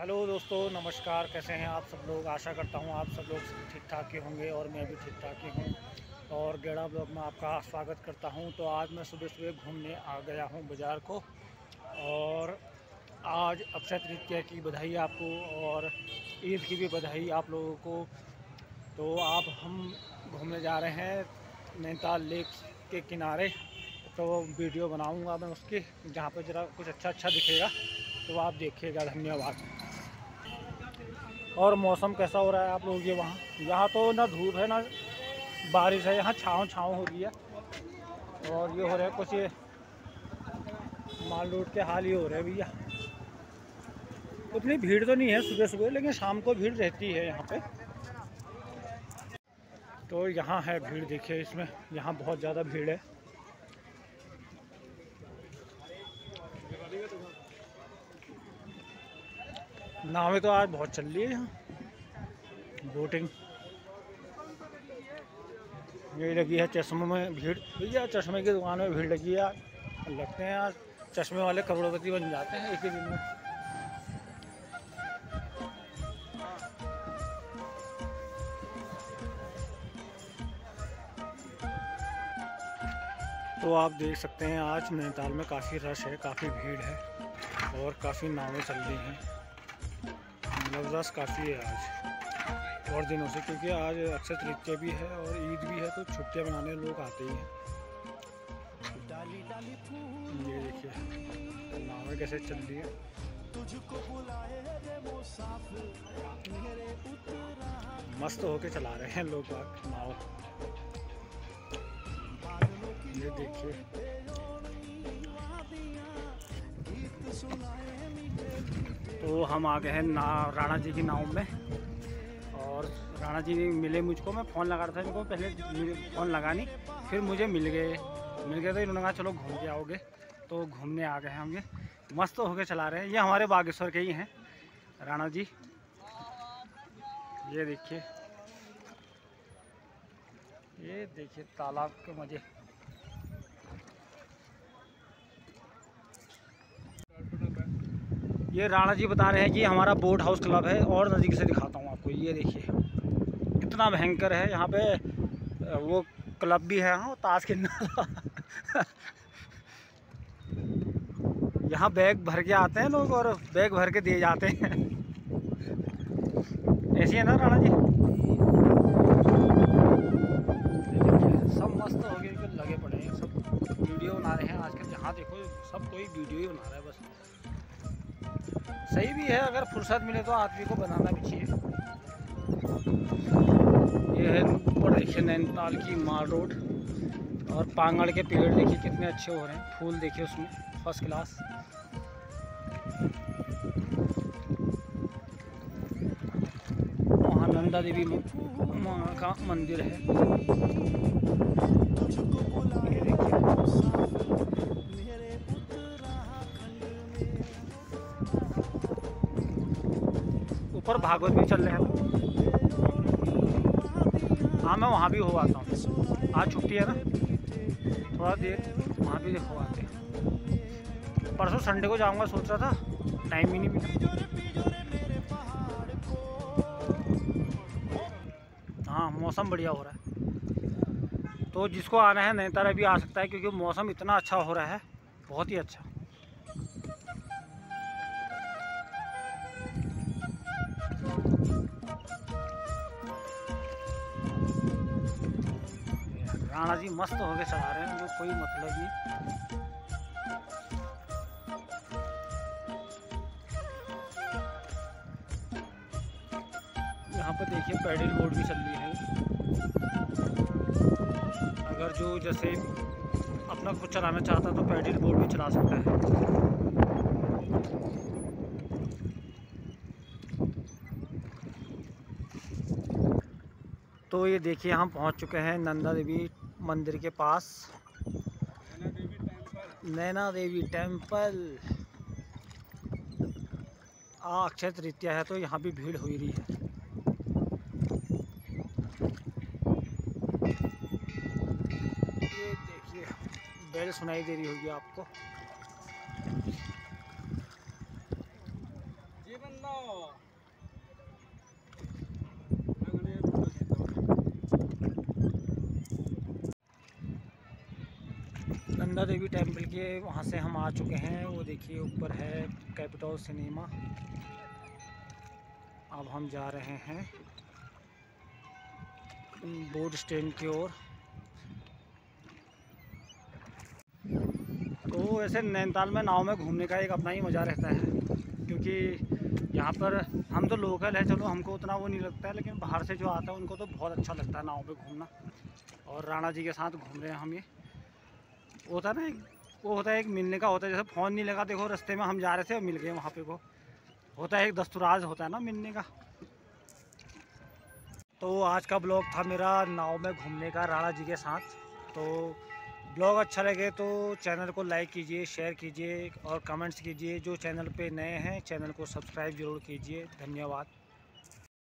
Hello दोस्तों, नमस्कार। कैसे हैं आप सब लोग? आशा करता हूँ आप सब लोग ठीक ठाक ही होंगे और मैं भी ठीक ठाक ही हूँ। और गेड़ा ब्लॉग में आपका स्वागत करता हूँ। तो आज मैं सुबह सुबह घूमने आ गया हूँ बाज़ार को। और आज अक्षय तृतीया की बधाई आपको और ईद की भी बधाई आप लोगों को। तो आप, हम घूमने जा रहे हैं नैनीताल लेक के किनारे। तो वीडियो बनाऊँगा मैं उसकी, जहाँ पर ज़रा कुछ अच्छा अच्छा दिखेगा। तो आप देखिएगा, धन्यवाद। और मौसम कैसा हो रहा है आप लोग ये वहाँ? यहाँ तो ना धूप है, ना बारिश है, यहाँ छाँव छाँव हो रही है। और ये हो रहा है कुछ ये माल रोड के हाल ही हो रहे हैं भैया। उतनी भीड़ तो नहीं है सुबह सुबह, लेकिन शाम को भीड़ रहती है यहाँ पे। तो यहाँ है भीड़, देखिए इसमें, यहाँ बहुत ज़्यादा भीड़ है। नावें तो आज बहुत चल रही है बोटिंग। ये लगी है चश्मे में भीड़। भैया, चश्मे की दुकान में भीड़ लगी है आज। लगते हैं आज चश्मे वाले करोड़पति बन जाते हैं एक ही दिन में। तो आप देख सकते हैं आज नैनीताल में काफ़ी रश है, काफ़ी भीड़ है और काफ़ी नावें चल रही हैं। मतलब काफ़ी है आज, और दिनों से, क्योंकि आज अक्षय तृतीया भी है और ईद भी है तो छुट्टियाँ मनाने लोग आते ही हैं। ये देखिए, नावें कैसे चल रही है। मस्त होके चला रहे हैं लोग नाव। ये देखिए। तो हम आ गए हैं ना, राणा जी की नाव में। और राणा जी मिले मुझको, मैं फ़ोन लगा रहा था इनको, पहले फ़ोन लगानी फिर मुझे मिल गए। मिल गए तो इन्होंने कहा, चलो घूम के आओगे। तो घूमने आ गए हम ये। मस्त तो होके चला रहे हैं। ये हमारे बागेश्वर के ही हैं, राणा जी। ये देखिए। ये देखिए, तालाब के मज़े। ये राणा जी बता रहे हैं कि हमारा बोट हाउस क्लब है और नज़दीक से दिखाता हूँ आपको। ये देखिए, इतना भयंकर है। यहाँ पे वो क्लब भी है। हाँ ताश खेलने यहाँ बैग भर के आते हैं लोग और बैग भर के दिए जाते हैं। ऐसी है ना राणा जी? सब मस्त हो गए, लगे पड़े हैं। सब वीडियो बना रहे हैं। आजकल जहाँ देखो, सब कोई वीडियो ही बना रहा है बस। सही भी है, अगर फुर्सत मिले तो आदमी को बनाना भी चाहिए। ये है देखिए नैनीताल की माल रोड और पांगड़ के पेड़ देखिए कितने अच्छे हो रहे हैं। फूल देखिए उसमें फ़र्स्ट क्लास वहाँ नंदा देवी माँ का मंदिर है। ये देखिए। ऊपर भागवत भी चल रहे हैं। हाँ मैं वहाँ भी हो आता हूँ। आज छुट्टी है ना? थोड़ा देर वहाँ भी हो आते हैं। परसों संडे को जाऊँगा, सोच रहा था। टाइम ही नहीं मिला। हाँ मौसम बढ़िया हो रहा है। तो जिसको आना है, नैनीताल अभी आ सकता है, क्योंकि मौसम इतना अच्छा हो रहा है। बहुत ही अच्छा। राणा जी मस्त हो गए चला रहे हैं जो कोई मतलब नहीं। यहाँ पर देखिए, पैडल बोर्ड भी चल रही है। अगर जो जैसे अपना खुद चलाना चाहता तो पैडल बोर्ड भी चला सकता है। तो ये देखिए हम पहुँच चुके हैं नंदा देवी मंदिर के पास। नैना देवी टेंपल आ, अक्षय तृतीया है तो यहाँ भी भीड़ हुई रही है। ये देखिए, बेल सुनाई दे रही होगी आपको। जीवन नंदा देवी टेंपल के वहाँ से हम आ चुके हैं। वो देखिए, ऊपर है कैपिटल सिनेमा। अब हम जा रहे हैं बोर्ड स्टैंड की ओर। तो वैसे नैनीताल में नाव में घूमने का एक अपना ही मज़ा रहता है, क्योंकि यहाँ पर हम तो लोकल है, चलो हमको उतना वो नहीं लगता है, लेकिन बाहर से जो आता है, उनको तो बहुत अच्छा लगता है नाव में घूमना। और राणा जी के साथ घूम रहे हैं हम ये। होता ना एक, वो होता है एक मिलने का होता है, जैसे फ़ोन नहीं लगा, देखो रास्ते में हम जा रहे थे और मिल गए वहाँ पे वो। होता है एक दस्तुराज होता है ना मिलने का। तो आज का ब्लॉग था मेरा नाव में घूमने का, राणा जी के साथ। तो ब्लॉग अच्छा लगे तो चैनल को लाइक कीजिए, शेयर कीजिए और कमेंट्स कीजिए। जो चैनल पे नए हैं, चैनल को सब्सक्राइब ज़रूर कीजिए। धन्यवाद।